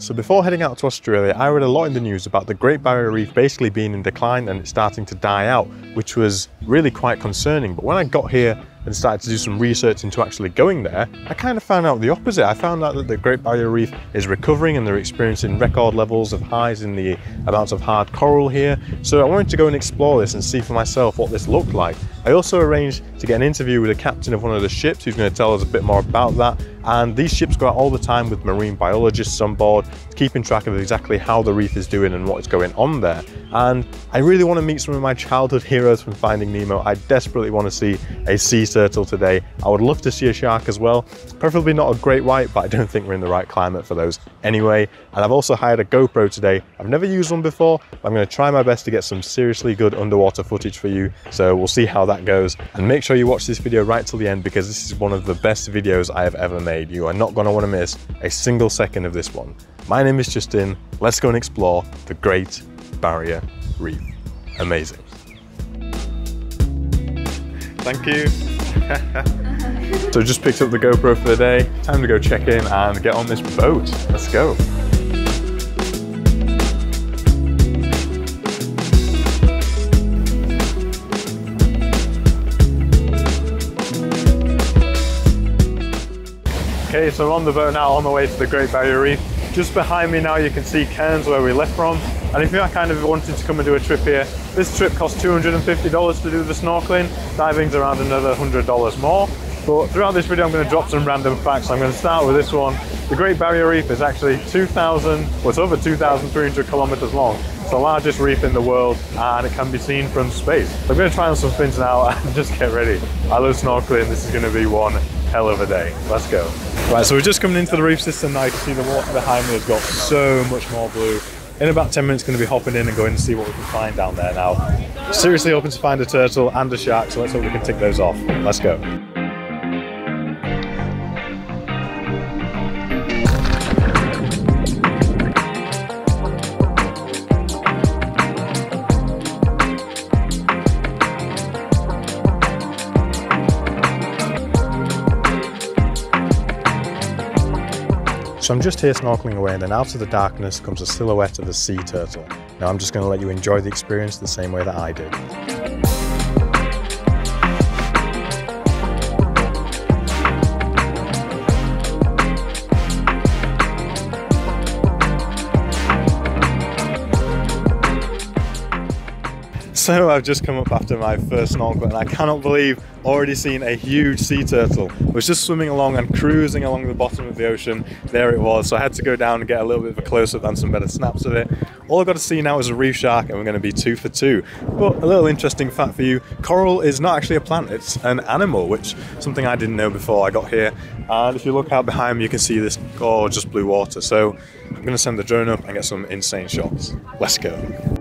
So before heading out to Australia, I read a lot in the news about the Great Barrier Reef basically being in decline and it's starting to die out, which was really quite concerning. But when I got here and started to do some research into actually going there, I kind of found out the opposite. I found out that the Great Barrier Reef is recovering and they're experiencing record levels of highs in the amounts of hard coral here. So I wanted to go and explore this and see for myself what this looked like. I also arranged to get an interview with the captain of one of the ships who's going to tell us a bit more about that and these ships go out all the time with marine biologists on board, keeping track of exactly how the reef is doing and what is going on there. And I really want to meet some of my childhood heroes from Finding Nemo. I desperately want to see a sea turtle today. I would love to see a shark as well, preferably not a great white, but I don't think we're in the right climate for those anyway. And I've also hired a GoPro today. I've never used one before, I'm going to try my best to get some seriously good underwater footage for you. So we'll see how that goes. And make sure you watch this video right till the end because this is one of the best videos I have ever made made. You are not going to want to miss a single second of this one. My name is Justin. Let's go and explore the Great Barrier Reef. Amazing. Thank you. so just picked up the GoPro for the day. Time to go check in and get on this boat. Let's go. Okay, so I'm on the boat now on the way to the Great Barrier Reef. Just behind me now you can see Cairns where we left from. And if you are kind of wanting to come and do a trip here, this trip costs $250 to do the snorkeling. Diving's around another $100 more. But throughout this video I'm going to drop some random facts. I'm going to start with this one. The Great Barrier Reef is actually 2,000, well it's over 2,300 kilometers long. It's the largest reef in the world and it can be seen from space. I'm going to try on some fins now and just get ready. I love snorkeling, this is going to be one hell of a day. Let's go. Right, so we're just coming into the reef system now. You can see the water behind me has got so much more blue. In about 10 minutes, going to be hopping in and going to see what we can find down there now. Seriously hoping to find a turtle and a shark, so let's hope we can tick those off. Let's go. So I'm just here snorkeling away and then out of the darkness comes a silhouette of a sea turtle. Now I'm just going to let you enjoy the experience the same way that I did. So I've just come up after my first snorkel and I cannot believe already seen a huge sea turtle. I was just swimming along and cruising along the bottom of the ocean. There it was. So I had to go down and get a little bit of a close-up and some better snaps of it. All I've got to see now is a reef shark and we're going to be two for two. But a little interesting fact for you, coral is not actually a plant, it's an animal, which something I didn't know before I got here. And if you look out behind me, you can see this gorgeous blue water. So I'm going to send the drone up and get some insane shots. Let's go.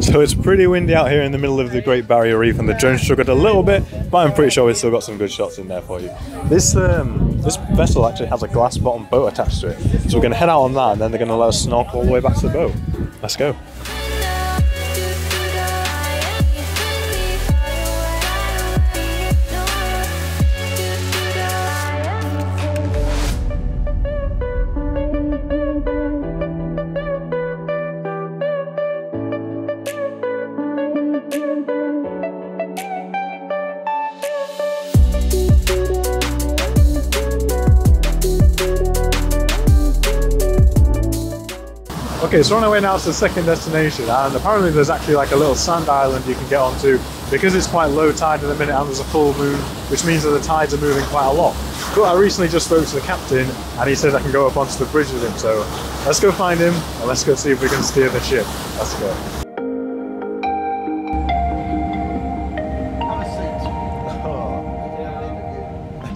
So it's pretty windy out here in the middle of the Great Barrier Reef and the drone struggled a little bit, but I'm pretty sure we've still got some good shots in there for you. This um, this vessel actually has a glass bottom boat attached to it. So we're going to head out on that and then they're going to let us snorkel all the way back to the boat. Let's go. Okay, so we're on our way now to the second destination, and apparently there's actually like a little sand island you can get onto because it's quite low tide at the minute and there's a full moon, which means that the tides are moving quite a lot. But I recently just spoke to the captain, and he said I can go up onto the bridge with him, so let's go find him, and let's go see if we can steer the ship. Let's go.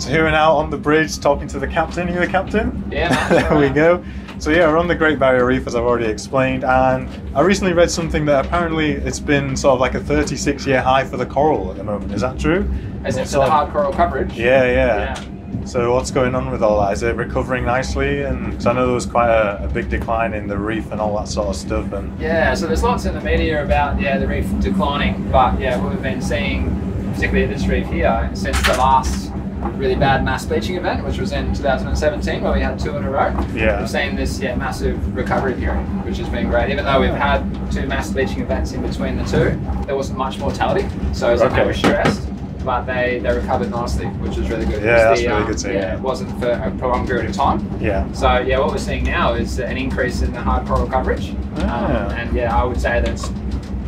So here we're now on the bridge talking to the captain. Are you the captain? Yeah. there we go. So yeah, we're on the Great Barrier Reef as I've already explained, and I recently read something that apparently it's been sort of like a 36 year high for the coral at the moment. Is that true? As in for the hard coral coverage? Yeah, yeah. yeah. So what's going on with all that? Is it recovering nicely? And cause I know there was quite a, a, big decline in the reef and all that sort of stuff. And yeah, so there's lots in the media about yeah the reef declining, but yeah, what we've been seeing, particularly at this reef here, since the last really bad mass bleaching event, which was in 2017, where we had two in a row. Yeah. We've seen this yeah massive recovery period, which has been great. Even though we've had two mass bleaching events in between the two, there wasn't much mortality, so it was okay. never stressed but they, they recovered nicely, which was really good. Yeah, that's the, really um, good to hear. Yeah, it wasn't for a prolonged period of time. Yeah. So yeah, what we're seeing now is an increase in the hard coral coverage, ah. um, and yeah, I would say that's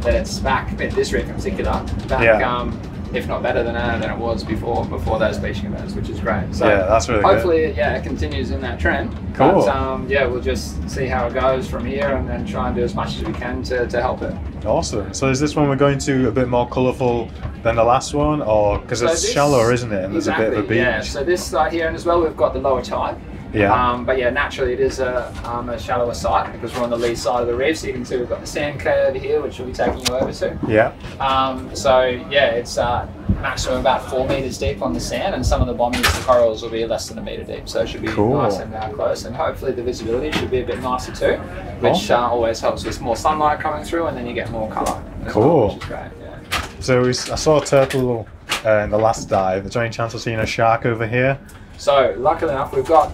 that it's back at this reef in particular, back yeah. um, if not better than, uh, than it was before before those bleaching events, which is great. So yeah, that's really hopefully, good. yeah, it continues in that trend. Cool. But um, yeah, we'll just see how it goes from here, and then try and do as much as we can to, to help it. Awesome. So is this one we're going to a bit more colourful than the last one, or because so it's this, shallower, isn't it? And exactly, there's a bit of a beach. Yeah. So this side here, and as well, we've got the lower tide. Yeah. Um, but yeah, naturally it is a, um, a shallower site because we're on the lee side of the reef. So you can see we've got the sand cay over here, which we'll be taking you over to. Yeah. Um, so yeah, it's uh, maximum about four meters deep on the sand, and some of the bommies, the corals, will be less than a meter deep. So it should be cool. nice and uh, close, and hopefully the visibility should be a bit nicer too, which uh, always helps with more sunlight coming through, and then you get more colour. Cool. Well, great. Yeah. So we, I saw a turtle uh, in the last dive. Is there any chance of seeing a shark over here? So luckily enough, we've got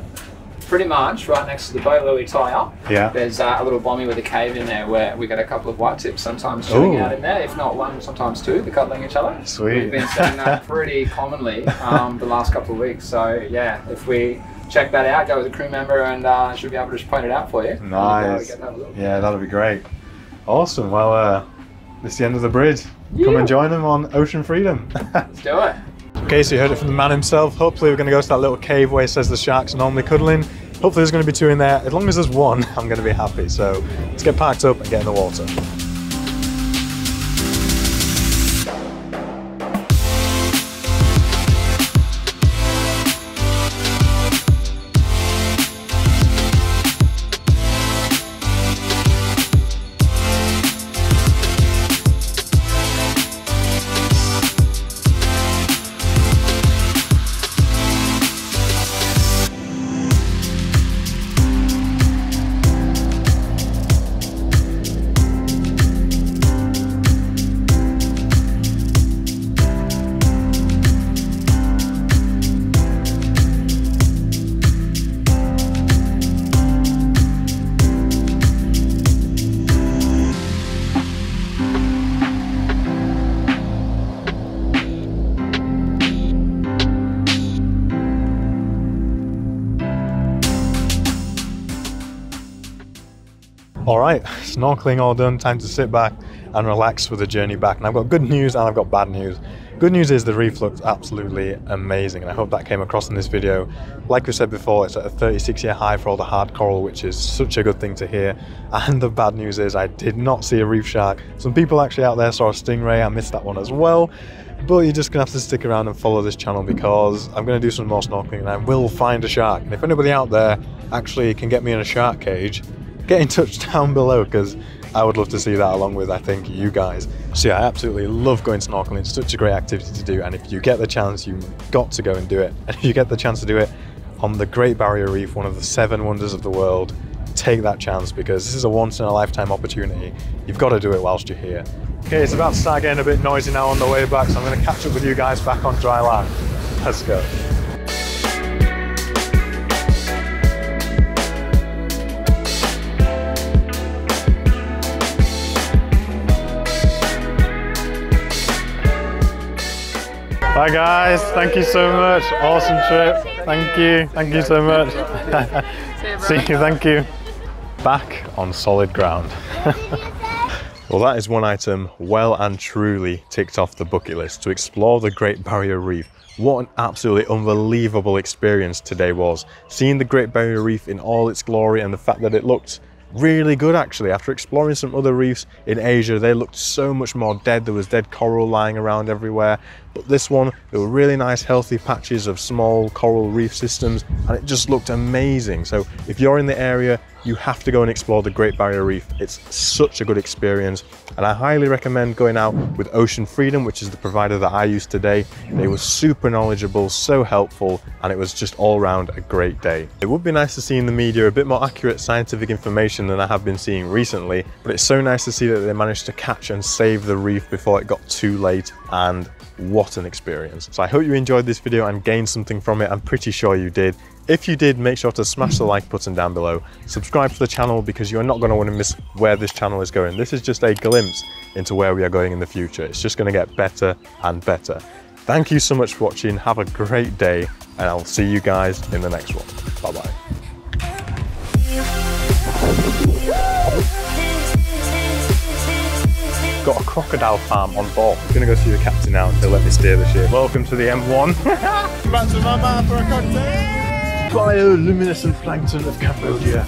pretty much right next to the boat where we tie up. Yeah. There's uh, a little bommy with a cave in there where we get a couple of white tips sometimes chilling out in there. If not one, sometimes two. They're cuddling each other. Sweet. We've been seeing that pretty commonly um, the last couple of weeks. So yeah, if we check that out, go with a crew member, and uh, should be able to just point it out for you. Nice. Yeah, that'll be great. Awesome. Well, uh, this is the end of the bridge. Yeah. Come and join them on Ocean Freedom. Let's do it. Okay, so you heard it from the man himself. Hopefully we're going to go to that little cave where he says the sharks are normally cuddling. Hopefully there's going to be two in there. As long as there's one, I'm going to be happy. So let's get packed up and get in the water. Right, snorkeling all done, time to sit back and relax for the journey back. And I've got good news and I've got bad news. Good news is the reef looks absolutely amazing and I hope that came across in this video. Like we said before, it's at a 36 year high for all the hard coral, which is such a good thing to hear. And the bad news is I did not see a reef shark. Some people actually out there saw a stingray, I missed that one as well. But you're just gonna have to stick around and follow this channel because I'm gonna do some more snorkeling and I will find a shark. And if anybody out there actually can get me in a shark cage, get in touch down below because I would love to see that along with, I think, you guys. So yeah, I absolutely love going snorkeling. It's such a great activity to do. And if you get the chance, you've got to go and do it. And if you get the chance to do it on the Great Barrier Reef, one of the seven wonders of the world, take that chance because this is a once in a lifetime opportunity. You've got to do it whilst you're here. Okay, it's about to start getting a bit noisy now on the way back, so I'm going to catch up with you guys back on dry land. Let's go. Bye guys, thank you so much. Awesome trip. Thank you, thank you so much. See you, thank you. Back on solid ground. well, that is one item well and truly ticked off the bucket list to explore the Great Barrier Reef. What an absolutely unbelievable experience today was. Seeing the Great Barrier Reef in all its glory and the fact that it looked really good actually. After exploring some other reefs in Asia, they looked so much more dead. There was dead coral lying around everywhere. But this one, there were really nice healthy patches of small coral reef systems and it just looked amazing. So if you're in the area, you have to go and explore the Great Barrier Reef. It's such a good experience and I highly recommend going out with Ocean Freedom, which is the provider that I use today. They were super knowledgeable, so helpful, and it was just all around a great day. It would be nice to see in the media a bit more accurate scientific information than I have been seeing recently, but it's so nice to see that they managed to catch and save the reef before it got too late and what an experience. So I hope you enjoyed this video and gained something from it. I'm pretty sure you did. If you did, make sure to smash the like button down below. Subscribe to the channel because you're not going to want to miss where this channel is going. This is just a glimpse into where we are going in the future. It's just going to get better and better. Thank you so much for watching. Have a great day and I'll see you guys in the next one. Bye-bye. Got a crocodile farm on board. I'm gonna go see the captain now and he'll let me steer the ship. Welcome to the M1. Back to my man for a cocktail bioluminescent plankton of Cambodia.